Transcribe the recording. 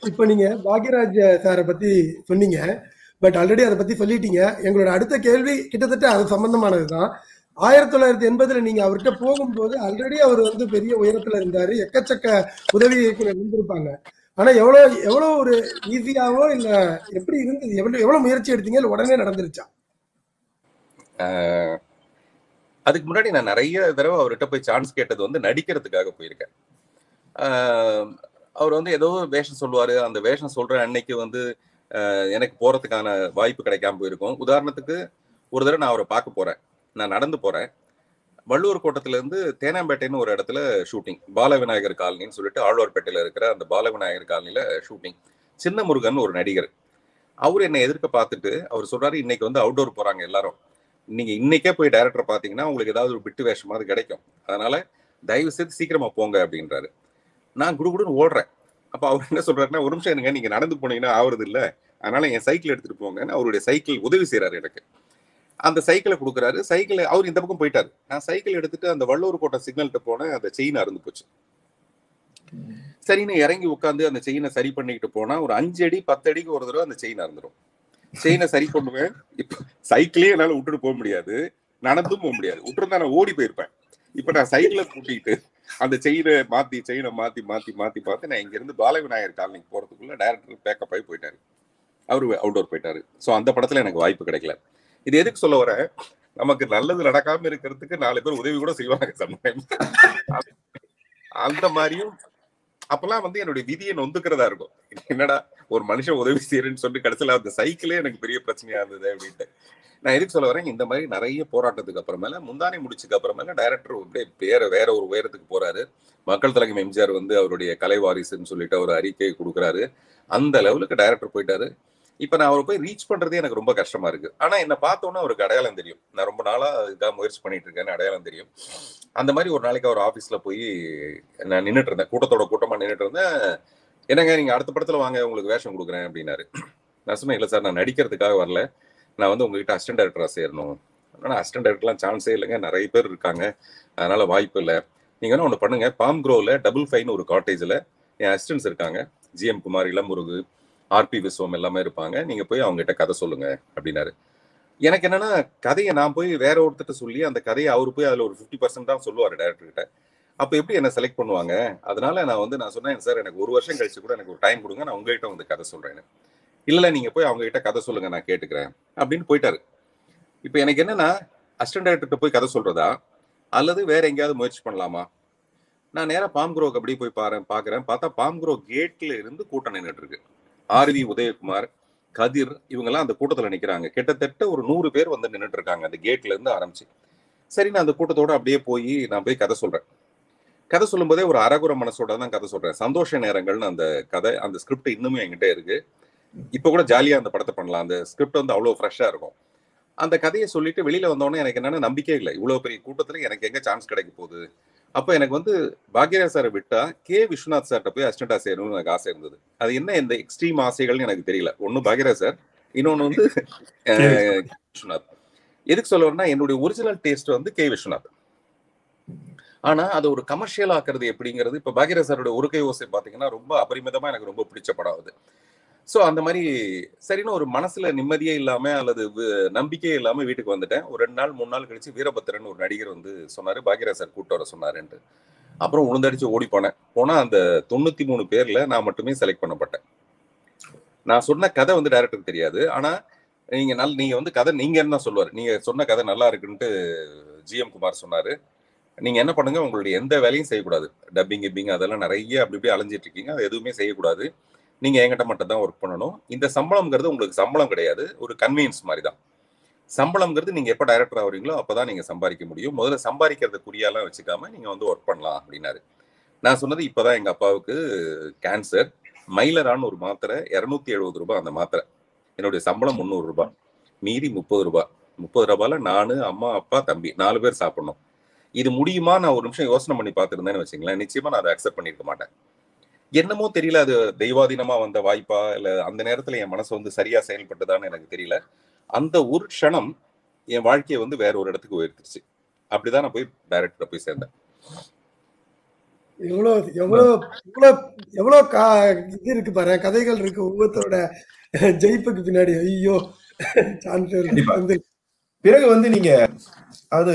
இப்ப நீங்க பாக்யராஜ் சாரை பத்தி சொன்னீங்க பட் ஆல்ரெடி அதை பத்தி சொல்லிட்டீங்க. எங்களோட அடுத்த கேள்வி கிட்டத்தட்ட அது சம்பந்தமானதுதான். ஆயிரத்தி தொள்ளாயிரத்தி எண்பதுல நீங்க அவர்கிட்ட போகும்போது ஆல்ரெடி அவர் வந்து பெரிய உயரத்துல இருந்தாரு. எக்கச்சக்க உதவி இயக்குனர் இருந்திருப்பாங்க. ஆனா எவ்வளவு எவ்வளவு ஒரு ஈஸியாவோ இல்ல எப்படி இருந்தது? எவ்வளவு எவ்வளவு முயற்சி எடுத்தீங்க? இல்ல உடனே நடந்துருச்சா? ஆஹ் அதுக்கு முன்னாடி நான் நிறைய தடவை அவர்கிட்ட போய் சான்ஸ் கேட்டது வந்து நடிக்கிறதுக்காக போயிருக்கேன். ஆஹ் அவர் வந்து ஏதோ வேஷம் சொல்லுவாரு. அந்த வேஷம் சொல்ற அன்னைக்கு வந்து எனக்கு போறதுக்கான வாய்ப்பு கிடைக்காம போயிருக்கும். உதாரணத்துக்கு ஒரு தடவை நான் அவரை பார்க்க போறேன். நான் நடந்து போறேன். வள்ளுவர் கோட்டத்திலேருந்து தேனாம்பேட்டைன்னு ஒரு இடத்துல ஷூட்டிங். பாலவிநாயகர் காலனின்னு சொல்லிட்டு ஆழ்வார்பேட்டையில் இருக்கிற அந்த பாலவிநாயகர் காலனியில் ஷூட்டிங். சின்ன முருகன் ஒரு நடிகர். அவர் என்னை எதிர்க்க பார்த்துட்டு அவர் சொல்றாரு இன்னைக்கு வந்து அவுட்டோர் போறாங்க எல்லாரும். நீங்க இன்னைக்கே போய் டைரக்டர் பார்த்தீங்கன்னா உங்களுக்கு ஏதாவது ஒரு பிட்டு வேஷமாவது கிடைக்கும். அதனால தயவு செய்து சீக்கிரமா போங்க அப்படின்றாரு. நான் குடுகுடுன்னு ஓடுறேன். அப்ப அவர் என்ன சொல்றாருன்னா ஒரு நிமிஷம் எனக்கு நீங்க நடந்து போனீங்கன்னா ஆவறது இல்லை. அதனால என் சைக்கிள் எடுத்துட்டு போங்கன்னு அவருடைய சைக்கிள் உதவி செய்யறாரு எனக்கு. அந்த சைக்கிளை கொடுக்குறாரு. சைக்கிளை அவர் இந்த பக்கம் போயிட்டாரு. நான் சைக்கிள் எடுத்துட்டு அந்த வள்ளூர் கோட்டை சிக்னல்கிட்ட போனேன். அந்த செயின் அறுந்து போச்சு. சரின்னு இறங்கி உட்காந்து அந்த செயினை சரி பண்ணிக்கிட்டு போனா ஒரு அஞ்சு அடி பத்து அடிக்கு ஒரு தடவை அந்த செயின் அறந்துடும் செயினை சரி பண்ணுவேன். இப்போ சைக்கிளே என்னால விட்டுட்டு போக முடியாது. நடந்தும் போக முடியாது. விட்டுருந்தா நான் ஓடி போயிருப்பேன். இப்ப நான் சைக்கிளை கூட்டிகிட்டு அந்த செயினை மாத்தி செயினை மாத்தி மாத்தி மாத்தி பார்த்து நான் இங்க இருந்து பாலவிநாயகர் காலனிக்கு போறதுக்குள்ள டைரக்டர் பேக்கப் ஆகி போயிட்டாரு. அவரு அவுட்டோர் போயிட்டாரு. சோ அந்த படத்துல எனக்கு வாய்ப்பு கிடைக்கல. இது எதுக்கு சொல்ல வர? நமக்கு நல்லது நடக்காம இருக்கிறதுக்கு நாலு பேர் உதவி கூட செய்வாங்க சம்டைம் அந்த மாதிரியும் அப்பெல்லாம் வந்து என்னுடைய விதியை நொந்துக்கிறதா இருக்கும். என்னடா ஒரு மனுஷன் உதவி செய்யறேன்னு சொல்லி கடைசியில் அந்த சைக்கிளே எனக்கு பெரிய பிரச்சனையா இருந்தது அப்படின்ட்டு. நான் எதுக்கு சொல்ல வரேன்? இந்த மாதிரி நிறைய போராட்டத்துக்கு அப்புறமேல முந்தானி முடிச்சுக்கு அப்புறமேல டைரக்டர் அப்படியே வேற வேற ஒரு உயரத்துக்கு போறாரு. மக்கள் தலைமை எம்ஜிஆர் வந்து அவருடைய கலை வாரிசுன்னு சொல்லிட்டு அவர் அறிக்கை கொடுக்குறாரு. அந்த லெவலுக்கு டைரக்டர் போயிட்டாரு. இப்ப நான் அவரை போய் ரீச் பண்றதே எனக்கு ரொம்ப கஷ்டமா இருக்கு. ஆனா என்ன பார்த்தோன்னா அவருக்கு அடையாளம் தெரியும். நான் ரொம்ப நாளா இதுக்காக முயற்சி பண்ணிட்டு இருக்கேன்னு அடையாளம் தெரியும். அந்த மாதிரி ஒரு நாளைக்கு அவர் ஆபீஸ்ல போய் நான் நின்றுட்டு இருந்தேன். கூட்டத்தோட கூட்டமா நின்றுட்டு இருந்தேன். என்னங்க நீங்க அடுத்த படத்துல வாங்க உங்களுக்கு வேஷம் கொடுக்குறேன் அப்படின்னாரு. நான் சொன்னேன் இல்ல சார் நான் நடிக்கிறதுக்காக வரல. நான் வந்து உங்ககிட்ட அசிஸ்டன்ட் டைரக்டராக சேரணும். ஆனால் அசிஸ்டன்ட் டைரக்டர்லாம் சான்ஸே இல்லைங்க. நிறைய பேர் இருக்காங்க. அதனால வாய்ப்பு இல்லை. நீங்கள் வேணால் ஒன்று பண்ணுங்க. பாம் க்ரோவில் டபுள் ஃபைன் ஒரு காட்டேஜில் என் அசிஸ்டன்ஸ் இருக்காங்க. ஜிஎம் குமார் இளமுருகு ஆர்பி விஸ்வம் எல்லாமே இருப்பாங்க. நீங்கள் போய் அவங்ககிட்ட கதை சொல்லுங்க அப்படின்னாரு. எனக்கு என்னன்னா கதையை நான் போய் வேற ஒருத்தட்ட சொல்லி அந்த கதையை அவர் போய் அதில் ஒரு ஃபிஃப்டி பர்சன்ட் தான் சொல்லுவார் டேரக்டர்கிட்ட அப்போ எப்படி என்ன செலக்ட் பண்ணுவாங்க? அதனால நான் வந்து நான் சொன்னேன் சார் எனக்கு ஒரு வருஷம் கழிச்சு கூட எனக்கு ஒரு டைம் கொடுங்க. நான் உங்ககிட்ட வந்து கதை சொல்கிறேன்னு இல்ல நீங்கள் நீங்க போய் அவங்க கிட்ட கதை சொல்லுங்க நான் கேட்டுக்கிறேன். அப்படின்னு போயிட்டாரு. இப்ப எனக்கு என்னன்னா அசிஸ்டன்ட் டைரக்டர்கிட்ட போய் கதை சொல்றதா? அல்லது வேற எங்கேயாவது முயற்சி பண்ணலாமா? நான் நேரா பாம்குரோக்கு அப்படியே போய் பாரு பாக்குறேன். பார்த்தா பாம்குரோ கேட்ல இருந்து கூட்டம் நின்றுட்டு இருக்கு. ஆர்வி உதயகுமார் கதிர் இவங்கெல்லாம் அந்த கூட்டத்துல நிக்கிறாங்க. கிட்டத்தட்ட ஒரு நூறு பேர் வந்து நின்றுட்டு இருக்காங்க அந்த கேட்ல இருந்து ஆரம்பிச்சு. சரி நான் அந்த கூட்டத்தோட அப்படியே போய் நான் போய் கதை சொல்றேன். கதை சொல்லும்போதே ஒரு அரகுர மனசோட தான் கதை சொல்றேன். சந்தோஷ நேரங்கள்னு அந்த கதை அந்த ஸ்கிரிப்ட் இன்னுமே என்கிட்ட இருக்கு. இப்ப கூட ஜாலியா அந்த படத்தை பண்ணலாம். அந்த ஸ்கிரிப்ட் வந்து அவ்வளவு ஃப்ரெஷ்ஷா இருக்கும். அந்த கதையை சொல்லிட்டு வெளியில வந்தோடனே எனக்கு என்னன்னா நம்பிக்கை இல்லை. இவ்வளவு பெரிய கூட்டத்துல எனக்கு எங்க சான்ஸ் கிடைக்க போகுது? அப்போ எனக்கு வந்து பாக்யராஜ் சாரை விட்டா கே. விஸ்வநாத் சார்கிட்ட போய் அசிஸ்டண்டா சேரணும்னு எனக்கு ஆசை இருந்தது. அது என்ன இந்த எக்ஸ்ட்ரீம் ஆசைகள்னு எனக்கு தெரியல. ஒன்னு பாக்யராஜ் சார் இன்னொன்னு வந்து விஸ்வநாத். எதுக்கு சொல்ல வரேன்னா என்னுடைய ஒரிஜினல் டேஸ்ட் வந்து கே. விஸ்வநாத். ஆனா அது ஒரு கமர்ஷியல் ஆக்குறது எப்படிங்கிறது இப்ப பாக்யராஜ் சாரோட ஒரு கை ஓசை பாத்தீங்கன்னா ரொம்ப அபரிமிதமா எனக்கு ரொம்ப பிடிச்ச படம் அது. ஸோ அந்த மாதிரி சரின்னு ஒரு மனசுல நிம்மதியே இல்லாம அல்லது நம்பிக்கையே இல்லாம வீட்டுக்கு வந்துட்டேன். ஒரு ரெண்டு நாள் மூணு நாள் கழிச்சு வீரபத்திரன் ஒரு நடிகர் வந்து சொன்னாரு. பாக்யராஜ் சார் கூட்டு வர சொன்னாருன்ட்டு அப்புறம் உளுந்தடிச்சு ஓடி போனேன். போனா அந்த தொண்ணூத்தி மூணு பேர்ல நான் மட்டுமே செலக்ட் பண்ணப்பட்டேன். நான் சொன்ன கதை வந்து டைரக்டருக்கு தெரியாது. ஆனா நீங்க நல் நீங்க வந்து கதை நீங்க என்ன சொல்லுவாரு? நீங்க சொன்ன கதை நல்லா இருக்குன்ட்டு ஜிஎம் குமார் சொன்னாரு. நீங்க என்ன பண்ணுங்க? உங்களுடைய எந்த வேலையும் செய்யக்கூடாது. டப்பிங் கிப்பிங் அதெல்லாம் நிறைய அப்படி இப்படி அலைஞ்சிட்டு இருக்கீங்க. அது எதுவுமே செய்யக்கூடாது. நீங்க என்கிட்ட மட்டும் தான் ஒர்க் பண்ணணும். இந்த சம்பளம்ங்கிறது உங்களுக்கு சம்பளம் கிடையாது. ஒரு கன்வீனியன்ஸ் மாதிரி தான் சம்பளம்ங்கிறது நீங்க எப்ப டைரக்டர் ஆகுறீங்களோ அப்பதான் நீங்க சம்பாதிக்க முடியும். முதல்ல சம்பாதிக்கிறத குறியாலாம் வச்சுக்காம நீங்க வந்து ஒர்க் பண்ணலாம் அப்படின்னாரு. நான் சொன்னது இப்பதான் எங்க அப்பாவுக்கு கேன்சர் மைலரான்னு ஒரு மாத்திரை இரநூத்தி எழுபது ரூபாய் அந்த மாத்திரை. என்னுடைய சம்பளம் முந்நூறு ரூபாய். மீதி முப்பது ரூபாய். முப்பது ரூபாயில நானு அம்மா அப்பா தம்பி நாலு பேர் சாப்பிடணும். இது முடியுமா? நான் ஒரு நிமிஷம் யோசனை பண்ணி பார்த்துருந்தேன்னு வச்சுங்களேன் நிச்சயமா நான் அதை அக்செப்ட் பண்ணிருக்க மாட்டேன். என்னமோ தெரியல அது தெய்வாதீனமா வந்த வாய்ப்பா? இல்ல அந்த நேரத்துல என் மனசு வந்து சரியா செயல்பட்டதான்னு எனக்கு தெரியல. அந்த ஒரு க்ஷணம் என் வாழ்க்கையை வந்து வேற ஒரு இடத்துக்கு உயர்த்திருச்சு. அப்படிதான் நான் போய் டைரக்டர் போய் சேர்ந்தேன். எவ்வளோ எவ்வளோ எவ்வளோ எவ்வளோ கா இது இருக்கு பாரு கதைகள் இருக்கு ஒவ்வொருத்தரோட ஜெயிப்புக்கு பின்னாடி. ஐயோ சான்ஸ் பிறகு வந்து நீங்க அதாவது